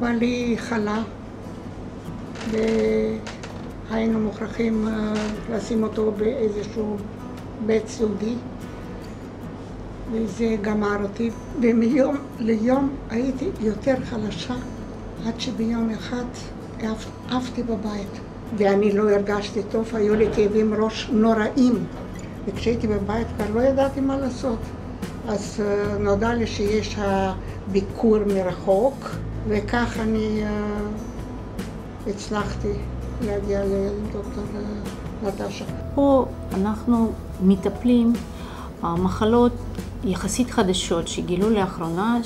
בעלי חלה, והיינו מוכרחים אה, לשים אותו באיזשהו בית סיעודי, וזה גמר אותי. ומיום ליום הייתי יותר חלשה, עד שביום אחד עפתי בבית. ואני לא הרגשתי טוב, היו לי כאבים ראש נוראים. וכשהייתי בבית כבר לא ידעתי מה לעשות. אז uh, נודע לי שיש הביקור מרחוק, וכך אני uh, הצלחתי להגיע לדוקטור uh, נטשה. פה אנחנו מטפלים מחלות יחסית חדשות שגילו לאחרונה,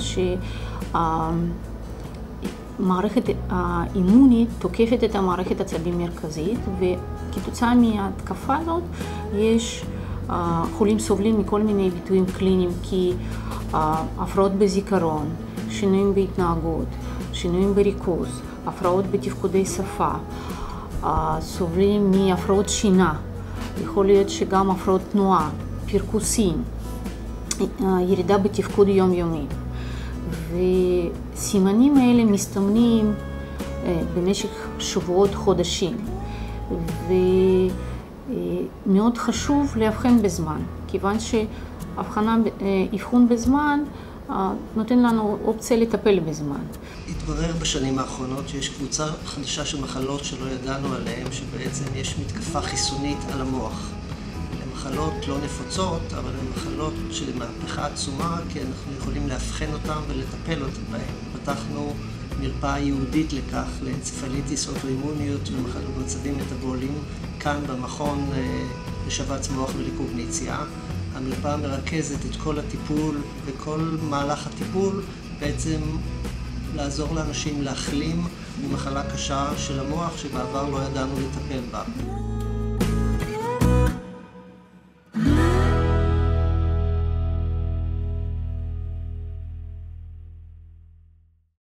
שהמערכת האימונית תוקפת את המערכת העצבים המרכזית, וכתוצאה מההתקפה הזאת יש החולים סובלים מכל מיני ביטויים קליניים כי הפרעות בזיכרון, שינויים בהתנהגות, שינויים בריכוז, הפרעות בתפקודי שפה, סובלים מהפרעות שינה, יכול להיות שגם הפרעות תנועה, פרכוסים, ירידה בתפקוד יומיומי. וסימנים האלה מסתמנים במשך שבועות, חודשים. ו... מאוד חשוב לאבחן בזמן, כיוון שאבחון בזמן נותן לנו אופציה לטפל בזמן. התברר בשנים האחרונות שיש קבוצה חדשה של מחלות שלא ידענו עליהן, שבעצם יש מתקפה חיסונית על המוח. מחלות לא נפוצות, אבל הן מחלות של מהפכה עצומה, כי אנחנו יכולים לאבחן אותן ולטפל בהן. פתחנו מרפאה ייעודית לכך, לאנצפליטיס אוטואימוניות ומצבים מטבוליים, כאן במכון אה, לשבץ מוח ולקוגניציה. המרפאה מרכזת את כל הטיפול וכל מהלך הטיפול בעצם לעזור לאנשים להחלים ממחלה קשה של המוח שבעבר לא ידענו לטפל בה.